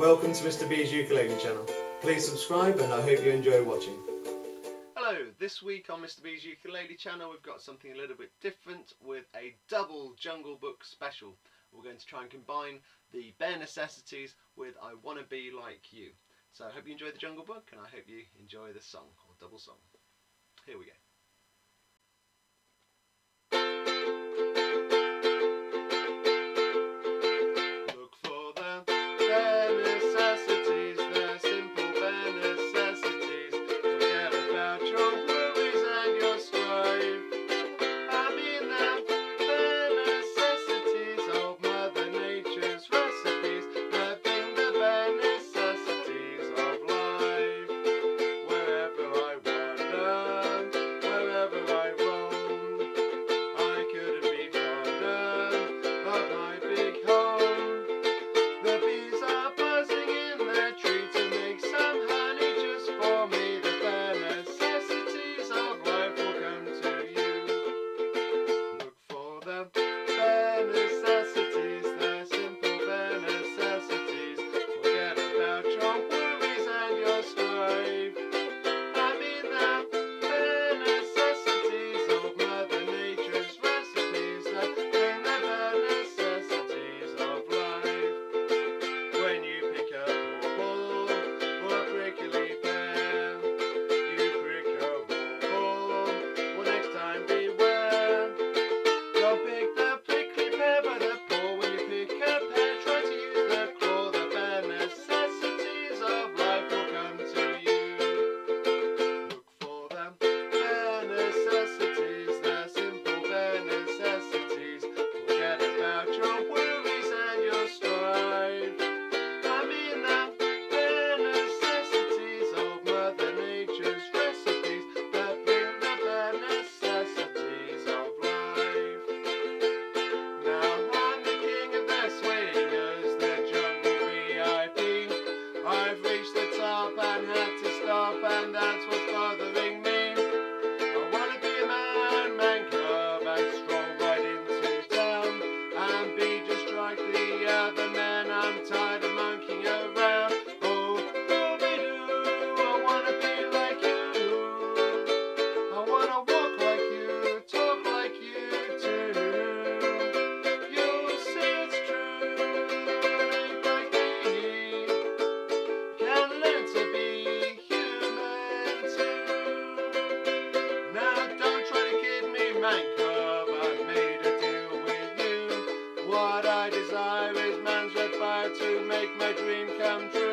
Welcome to Mr B's Ukulele channel. Please subscribe and I hope you enjoy watching. Hello, this week on Mr B's Ukulele channel we've got something a little bit different with a double Jungle Book special. We're going to try and combine the bare necessities with I Wanna Be Like You. So I hope you enjoy the Jungle Book and I hope you enjoy the song or double song. Here we go. to make my dream come true.